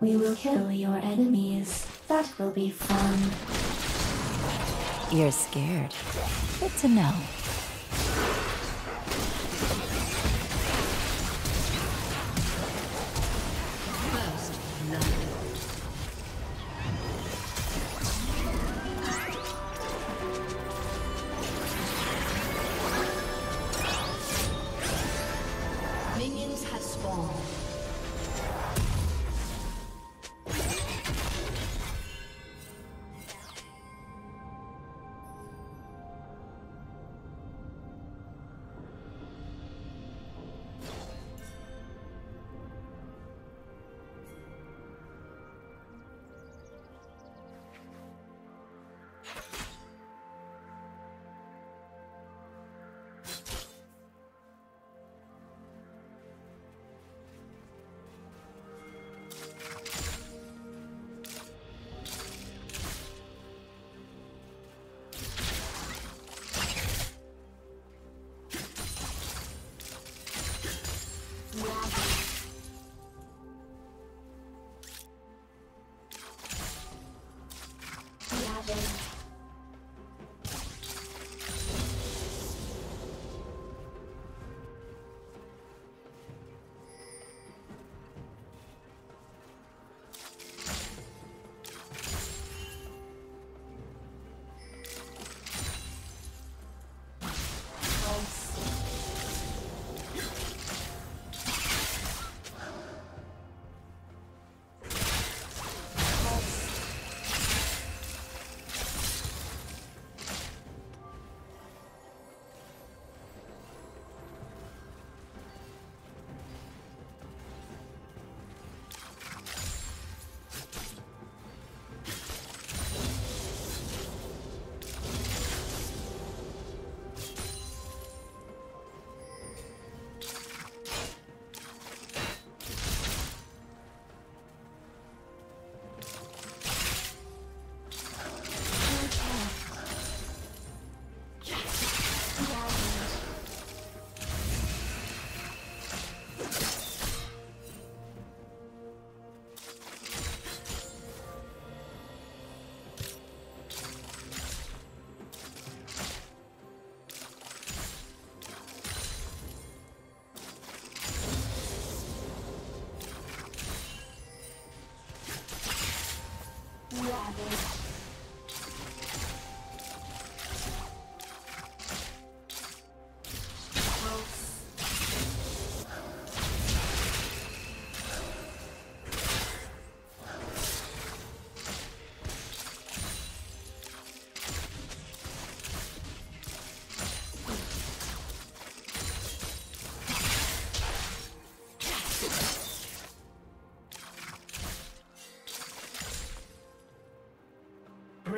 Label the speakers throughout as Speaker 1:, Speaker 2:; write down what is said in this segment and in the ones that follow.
Speaker 1: We will kill your enemies. That will be fun.
Speaker 2: You're scared. Good to know.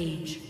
Speaker 1: Rampage.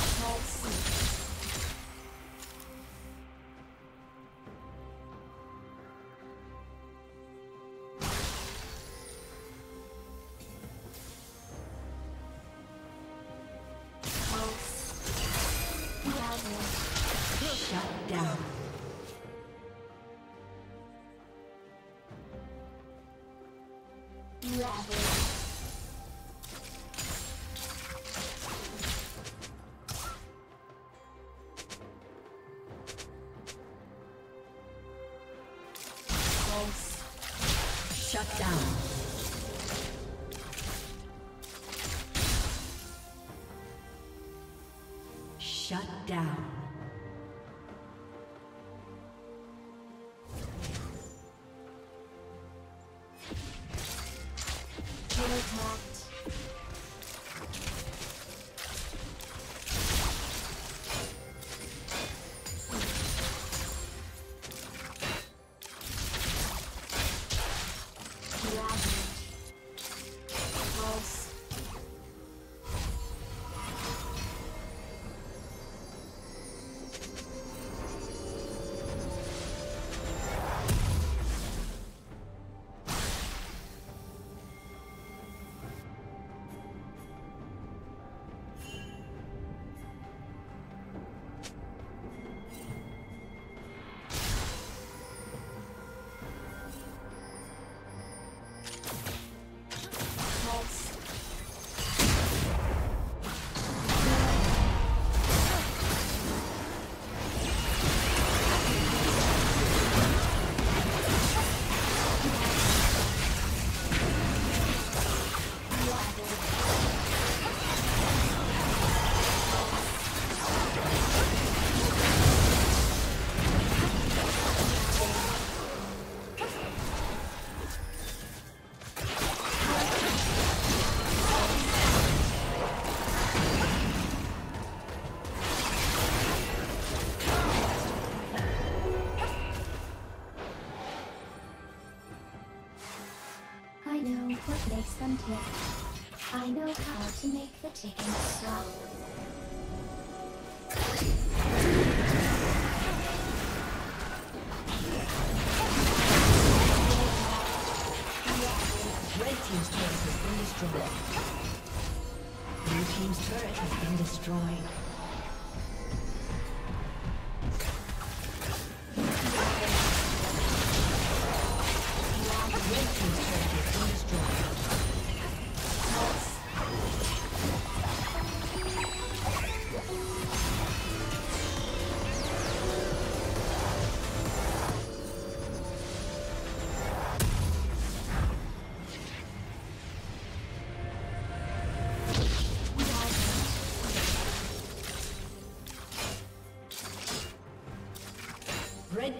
Speaker 3: Down.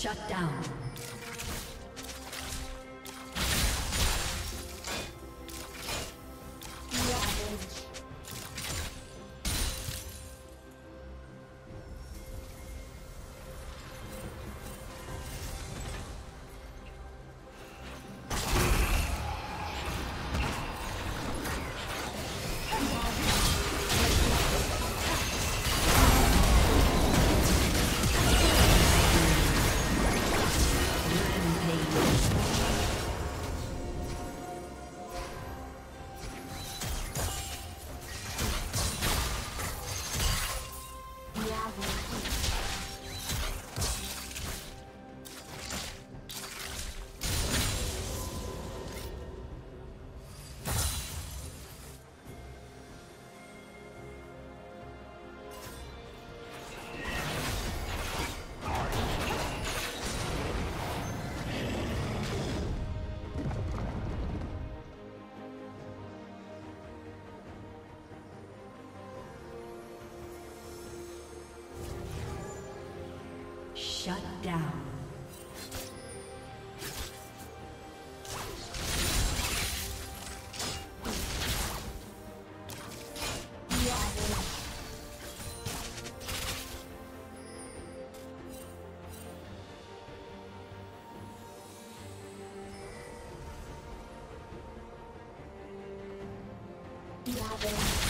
Speaker 3: Shut down. Shut down.
Speaker 1: Yeah.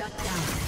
Speaker 3: Shut down.